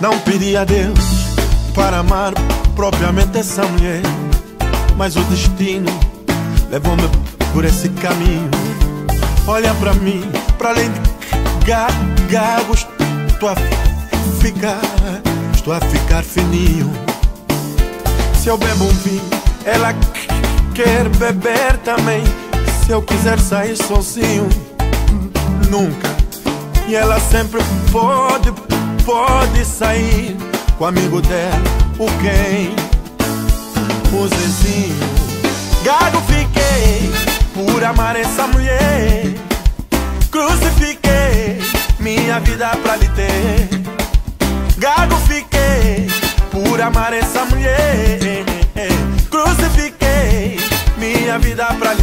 Não pedi a Deus para amar propriamente essa mulher, mas o destino levou-me por esse caminho. Olha para mim, para além de gago, estou a ficar, estou a ficar fininho. Se eu bebo um vinho, ela quer beber também. Se eu quiser sair sozinho, nunca. E ela sempre pode, pode sair com o amigo dela, o quem? O Zezinho. Gago fiquei por amar essa mulher. Crucifiquei minha vida pra lhe ter. Gago fiquei por amar essa mulher. Crucifiquei minha vida pra lhe